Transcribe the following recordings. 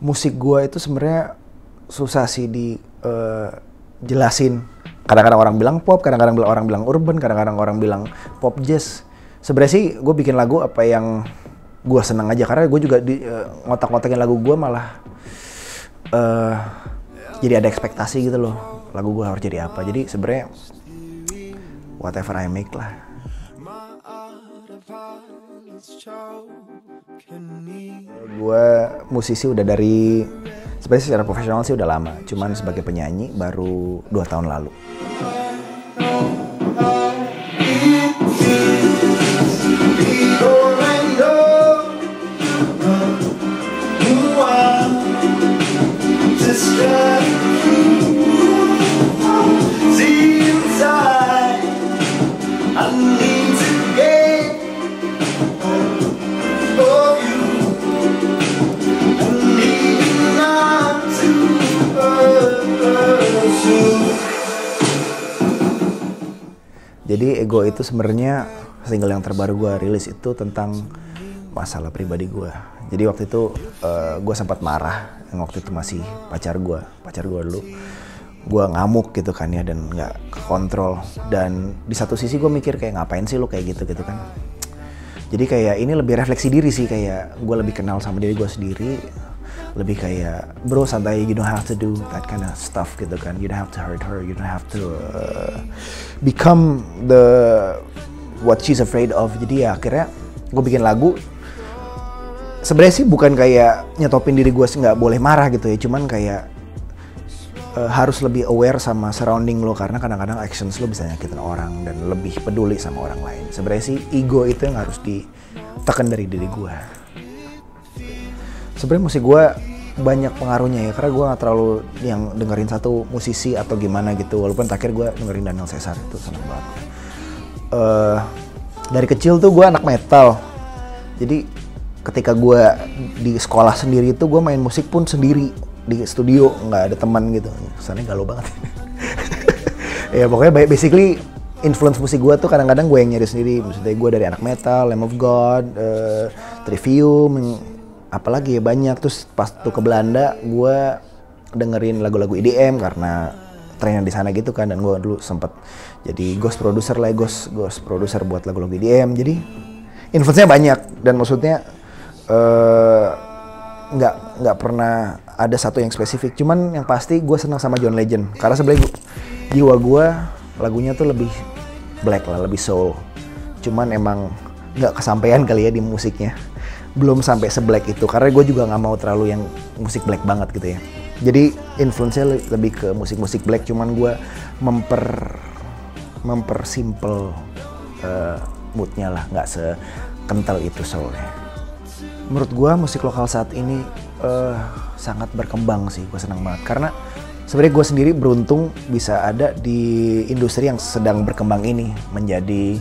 musik gua itu sebenarnya susah sih di eh, jelasin. Kadang-kadang orang bilang pop, kadang-kadang orang bilang urban, kadang-kadang orang bilang pop jazz. Sebenarnya sih gue bikin lagu apa yang gua seneng aja karena gue juga di eh, ngotak-ngotakin lagu gua malah eh jadi ada ekspektasi gitu loh lagu gua harus jadi apa. Jadi sebenarnya whatever I make lah. Gue musisi udah dari sebenarnya secara profesional sih udah lama, cuman sebagai penyanyi baru dua tahun lalu. Jadi ego itu sebenarnya single yang terbaru gue rilis itu tentang masalah pribadi gue. Jadi waktu itu gue sempat marah, yang waktu itu masih pacar gue, pacar gue dulu. Gue ngamuk gitu kan ya dan nggak kontrol. Dan di satu sisi gue mikir kayak ngapain sih lo kayak gitu gitu kan. Jadi kayak ini lebih refleksi diri sih kayak gue lebih kenal sama diri gue sendiri. Lebih kayak bro santai you don't have to do that kind of stuff gitu kan. You don't have to hurt her, you don't have to uh, become the what she's afraid of. Jadi ya akhirnya gue bikin lagu. Sebenarnya sih bukan kayak nyetopin diri gue nggak boleh marah gitu ya. Cuman kayak uh, harus lebih aware sama surrounding lo. Karena kadang-kadang actions lo bisa nyakitin orang dan lebih peduli sama orang lain. Sebenarnya sih ego itu yang harus ditekan dari diri gue sebenarnya musik gue banyak pengaruhnya ya karena gue nggak terlalu yang dengerin satu musisi atau gimana gitu. Walaupun terakhir gue dengerin Daniel Caesar itu seneng banget. Uh, dari kecil tuh gue anak metal. Jadi ketika gue di sekolah sendiri itu gue main musik pun sendiri di studio nggak ada teman gitu. Kesannya galau banget. Ya pokoknya ba- basically influence musik gue tuh kadang-kadang gue yang nyari sendiri. Maksudnya gue dari anak metal Lamb of God uh, Trivium apalagi ya banyak. Terus pas tuh ke Belanda gue dengerin lagu-lagu EDM karena trennya di sana gitu kan dan gue dulu sempet jadi ghost producer lah ghost ghost producer buat lagu-lagu EDM jadi influence-nya banyak dan maksudnya eh, nggak nggak pernah ada satu yang spesifik. Cuman yang pasti gue senang sama John Legend karena sebenarnya jiwa gue lagunya tuh lebih black lah lebih soul. Cuman emang nggak kesampaian kali ya di musiknya belum sampai seblack itu karena gue juga nggak mau terlalu yang musik black banget gitu ya. Jadi influence-nya le- lebih ke musik-musik black cuman gue memper mempersimple eh, moodnya lah nggak sekental itu soulnya menurut gua musik lokal saat ini eh, sangat berkembang sih gue senang banget. Karena sebenarnya gue sendiri beruntung bisa ada di industri yang sedang berkembang ini menjadi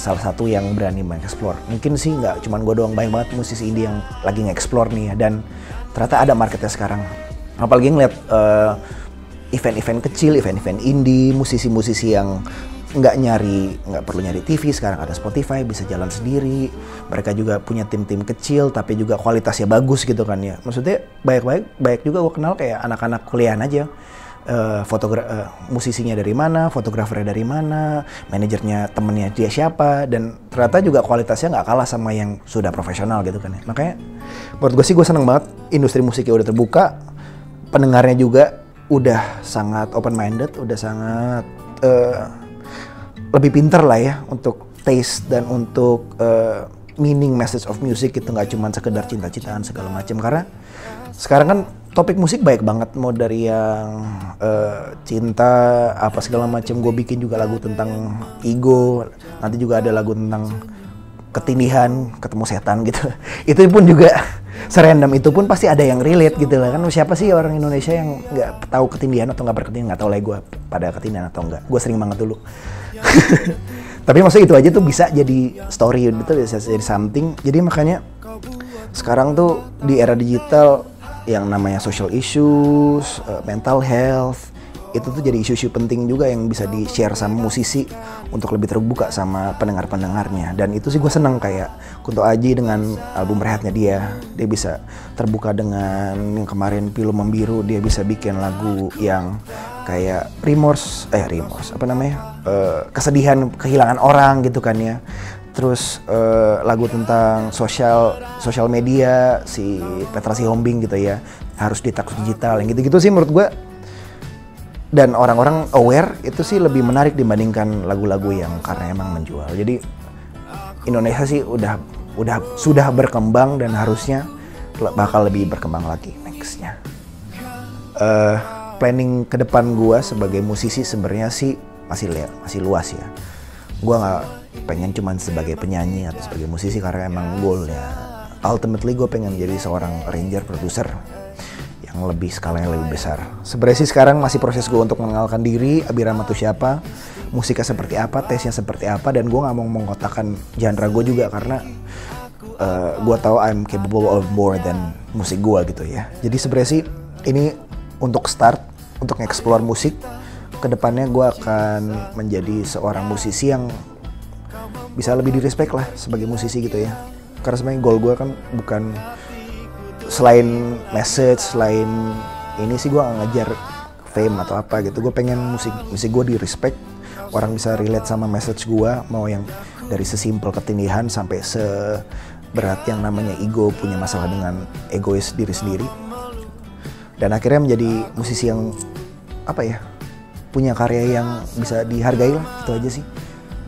salah satu yang berani mengeksplor mungkin sih nggak cuman gue doang banyak banget musisi indie yang lagi nge-explore nih ya dan ternyata ada marketnya sekarang apalagi ngeliat eh, event-event kecil, event-event indie, musisi-musisi yang nggak nyari, nggak perlu nyari TV, sekarang ada Spotify, bisa jalan sendiri. Mereka juga punya tim-tim kecil, tapi juga kualitasnya bagus gitu kan ya. Maksudnya baik-baik, baik juga gue kenal kayak anak-anak kuliahan aja. Eh, fotogra eh, musisinya dari mana, fotografernya dari mana, manajernya temennya dia siapa, dan ternyata juga kualitasnya nggak kalah sama yang sudah profesional gitu kan ya. Makanya menurut gue sih gue seneng banget industri musiknya udah terbuka, pendengarnya juga udah sangat open minded, udah sangat eh, lebih pinter lah ya untuk taste dan untuk eh, meaning message of music itu nggak cuma sekedar cinta-cintaan segala macam karena sekarang kan topik musik baik banget mau dari yang eh, cinta apa segala macam gue bikin juga lagu tentang ego nanti juga ada lagu tentang ketindihan ketemu setan gitu. Itu pun juga serandom. Itu pun pasti ada yang relate gitu lah. Kan siapa sih orang Indonesia yang nggak tahu ketindihan atau nggak berketindihan? Nggak tahu lah gue pada ketindihan atau enggak gue sering banget dulu. Tapi maksudnya itu aja tuh bisa jadi story itu bisa jadi something. Jadi makanya sekarang tuh di era digital yang namanya social issues, uh, mental health itu tuh jadi isu-isu penting juga yang bisa di share sama musisi untuk lebih terbuka sama pendengar-pendengarnya. Dan itu sih gue seneng kayak Kunto Aji dengan album rehatnya dia dia bisa terbuka dengan yang kemarin Pilu Membiru dia bisa bikin lagu yang kayak remorse eh remorse apa namanya uh, kesedihan kehilangan orang gitu kan ya terus uh, lagu tentang sosial sosial media si Petra Sihombing gitu ya harus ditakus digital yang gitu-gitu sih menurut gue dan orang-orang aware itu sih lebih menarik dibandingkan lagu-lagu yang karena emang menjual. Jadi Indonesia sih udah udah sudah berkembang dan harusnya bakal lebih berkembang lagi nextnya. Uh, planning ke depan gue sebagai musisi sebenarnya sih masih masih luas ya. Gue nggak pengen cuman sebagai penyanyi atau sebagai musisi karena emang goal ya. Ultimately gue pengen jadi seorang arranger, produser, yang lebih skala yang lebih besar. Sebenarnya sih sekarang masih proses gue untuk mengenalkan diri, Abirama itu siapa, musiknya seperti apa, tesnya seperti apa, dan gue nggak mau mengkotakkan genre gue juga karena uh, eh, gue tahu I'm capable of more than musik gue gitu ya. Jadi sebenarnya sih ini untuk start, untuk explore musik, ke depannya gue akan menjadi seorang musisi yang bisa lebih di respect lah sebagai musisi gitu ya. Karena sebenarnya goal gue kan bukan selain message selain ini sih gue gak ngejar fame atau apa gitu. Gue pengen musik musik gue di respect orang bisa relate sama message gue mau yang dari sesimpel ketindihan sampai seberat yang namanya ego punya masalah dengan egois diri sendiri. Dan akhirnya menjadi musisi yang apa ya punya karya yang bisa dihargai lah itu aja sih.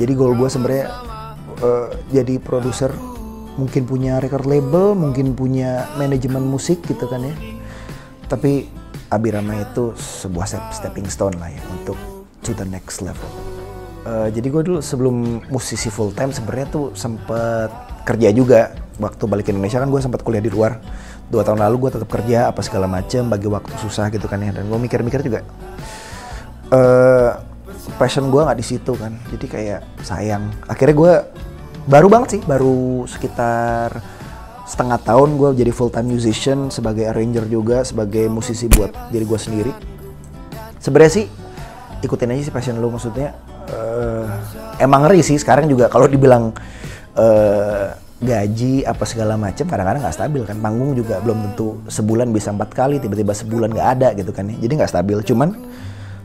Jadi goal gue sebenarnya uh, jadi produser mungkin punya record label, mungkin punya manajemen musik gitu kan ya. Tapi Abirama itu sebuah stepping stone lah ya untuk to the next level. Uh, jadi gue dulu sebelum musisi full time sebenarnya tuh sempet kerja juga. Waktu balik ke Indonesia kan gue sempat kuliah di luar. Dua tahun lalu gue tetap kerja apa segala macem bagi waktu susah gitu kan ya. Dan gue mikir-mikir juga uh, passion gue nggak di situ kan. Jadi kayak sayang. Akhirnya gue baru banget sih baru sekitar setengah tahun gue jadi full time musician sebagai arranger juga sebagai musisi buat diri gue sendiri. Sebenarnya sih ikutin aja sih passion lo maksudnya. Uh, emang ngeri sih sekarang juga kalau dibilang uh, gaji apa segala macam kadang-kadang nggak stabil kan. Panggung juga belum tentu sebulan bisa empat kali tiba-tiba sebulan nggak ada gitu kan ya. Jadi nggak stabil. Cuman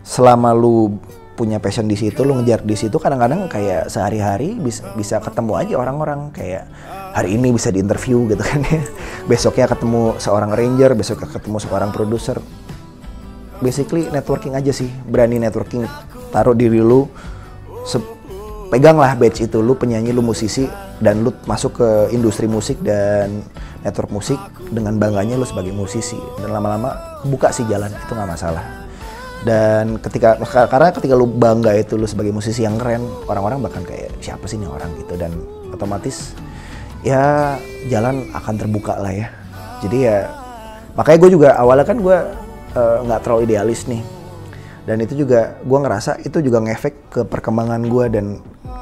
selama lu punya passion di situ lu ngejar di situ kadang-kadang kayak sehari-hari bisa bisa ketemu aja orang-orang. Kayak hari ini bisa diinterview gitu kan ya. Besoknya ketemu seorang ranger besoknya ketemu seorang produser. Basically networking aja sih berani networking taruh diri lu peganglah badge itu lu penyanyi lu musisi dan lu masuk ke industri musik dan network musik dengan bangganya lu sebagai musisi. Dan lama-lama buka sih jalan itu nggak masalah dan ketika karena ketika lu bangga itu lu sebagai musisi yang keren orang-orang bahkan kayak siapa sih nih orang? gitu. Dan otomatis ya jalan akan terbuka lah ya. Jadi ya makanya gue juga awalnya kan gue eh, nggak uh, terlalu idealis nih. Dan itu juga gue ngerasa itu juga ngefek ke perkembangan gue dan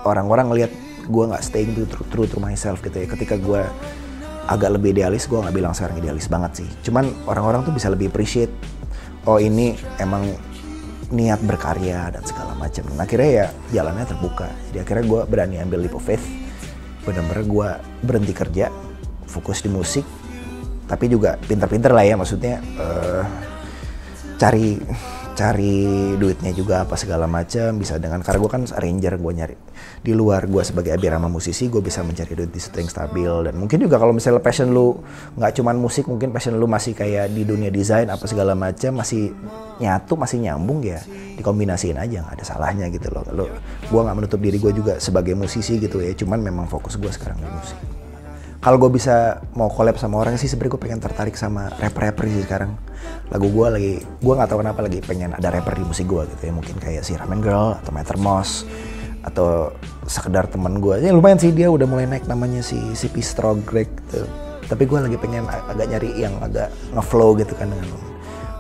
orang-orang ngelihat gue nggak staying true, true to myself gitu ya. Ketika gue agak lebih idealis gue nggak bilang sekarang idealis banget sih. Cuman orang-orang tuh bisa lebih appreciate oh ini emang niat berkarya dan segala macam. Dan akhirnya ya jalannya terbuka. Jadi akhirnya gue berani ambil leap of faith. Bener-bener gue berhenti kerja, fokus di musik. Tapi juga pinter-pinter lah ya maksudnya uh, cari cari duitnya juga apa segala macam bisa dengan karena gue kan arranger gue nyari di luar gue sebagai abirama musisi gue bisa mencari duit di string stabil. Dan mungkin juga kalau misalnya passion lu nggak cuman musik mungkin passion lu masih kayak di dunia desain apa segala macam masih nyatu masih nyambung ya dikombinasiin aja nggak ada salahnya gitu loh. Lo gue nggak menutup diri gue juga sebagai musisi gitu ya cuman memang fokus gue sekarang di musik kalau gue bisa mau collab sama orang sih sebenarnya gue pengen tertarik sama rapper-rapper sih sekarang. Lagu gue lagi gue nggak tahu kenapa lagi pengen ada rapper di musik gue gitu ya. Mungkin kayak si Ramen Girl atau Meter Moss atau sekedar teman gue ya lumayan sih dia udah mulai naik namanya si si Pistro Greg gitu. Tapi gue lagi pengen agak nyari yang agak ngeflow gitu kan dengan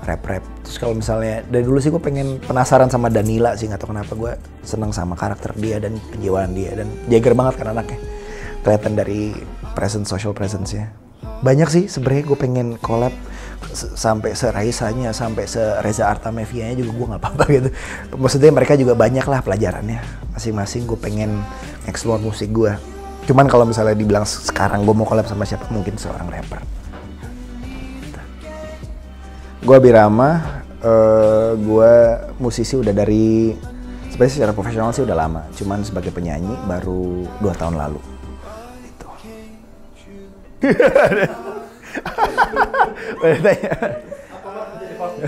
rap-rap. Terus kalau misalnya dari dulu sih gue pengen penasaran sama Danila sih nggak tahu kenapa gue seneng sama karakter dia dan penjiwaan dia. Dan jager banget kan anaknya kelihatan dari presence social presence ya banyak sih sebenarnya gue pengen collab sampai se Raisanya sampai se Reza Artamevianya juga gue nggak apa-apa gitu. Maksudnya mereka juga banyak lah pelajarannya. Masing-masing gue pengen explore musik gue cuman kalau misalnya dibilang sekarang gue mau collab sama siapa mungkin seorang rapper. Gue Birama eh gue musisi udah dari sebenarnya secara profesional sih udah lama. Cuman sebagai penyanyi baru dua tahun lalu Boleh tanya? Apa Mas menjadi host?